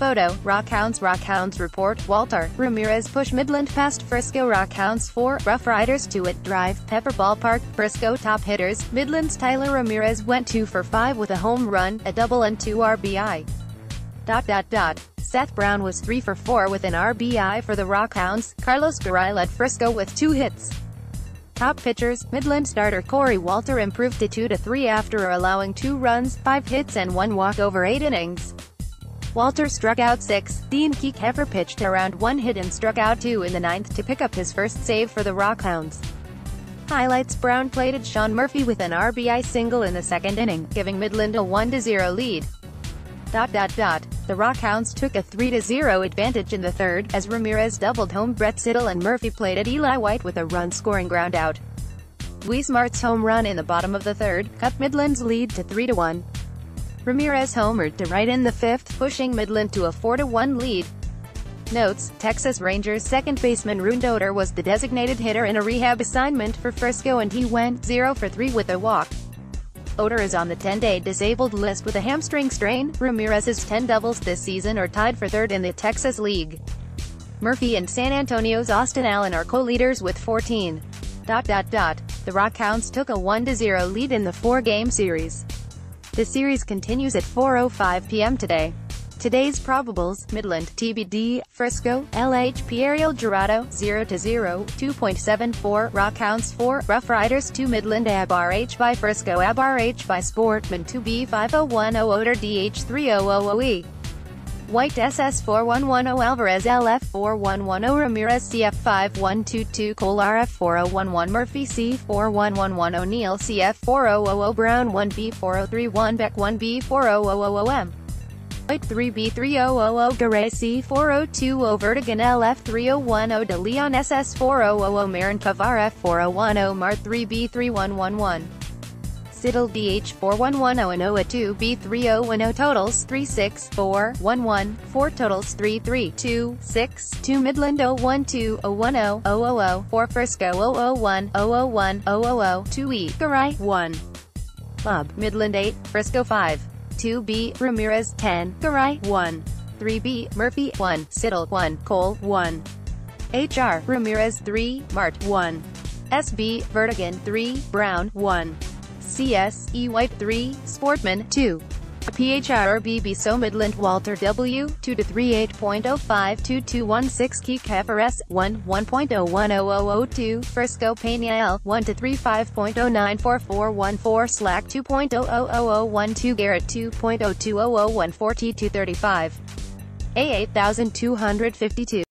Photo, Rockhounds Rockhounds Report, Walter, Ramirez push Midland past Frisco Rockhounds 4, Rough Riders 2 at Drive, Pepper Ballpark, Frisco top hitters, Midland's Tyler Ramirez went 2 for 5 with a home run, a double and 2 RBI. Dot dot dot. Seth Brown was 3 for 4 with an RBI for the Rockhounds, Carlos Garay led Frisco with 2 hits. Top pitchers, Midland starter Corey Walter improved to 2-3 after allowing 2 runs, 5 hits and 1 walk over 8 innings. Walter struck out six, Dean Kiekhefer pitched around one hit and struck out two in the ninth to pick up his first save for the Rockhounds. Highlights Brown plated Sean Murphy with an RBI single in the second inning, giving Midland a 1-0 lead. Dot dot dot. The Rockhounds took a 3-0 advantage in the third, as Ramirez doubled home Brett Siddle and Murphy plated Eli White with a run-scoring groundout. Luis Mart's home run in the bottom of the third, cut Midland's lead to 3-1. Ramirez homered to right in the fifth, pushing Midland to a 4-1 lead. Notes, Texas Rangers second baseman Odor was the designated hitter in a rehab assignment for Frisco and he went 0 for 3 with a walk. Odor is on the 10-day disabled list with a hamstring strain. Ramirez's 10 doubles this season are tied for third in the Texas League. Murphy and San Antonio's Austin Allen are co-leaders with 14. Dot dot dot. The Rockhounds took a 1-0 lead in the four-game series. The series continues at 4.05 p.m. today. Today's probables, Midland, TBD, Frisco, LHP Ariel Jurado, 0 to 0, 2.74, Rockhounds 4, Rough Riders 2 Midland ABRH by Frisco ABRH by Sportman 2B 5010 Odor DH 3000E. White SS 4110 Alvarez LF 4110 Ramirez CF 5122 Cole RF 4011 Murphy C 4111 O'Neill CF 4000 Brown 1B 4031 Beck 1B 4000M White 3B3000 Garay C4020 Vertigan LF 3010 De Leon SS 4000 Marin RF 4010 Mart 3B3111 Siddle DH 4110 and OA 2 B3010 totals 36411 4 totals 3326 2 Midland 012 010 000 4 Frisco 001 001 000 2 E Garay 1 Club Midland 8 Frisco 5 2B Ramirez 10 Garay 1 3B Murphy 1 Siddle 1 Cole 1 HR Ramirez 3 Mart 1 SB Vertigan 3 Brown 1 CS, E White 3, Sportman 2. PHRBB So Midland Walter W, 2 to 3 8.05 2216 Kiekhefer S, 1, 1.010002 Frisco Pena L, 1 to 3 5.094414 Slack 2.000012 Garrett 2.020014 T235. A 8252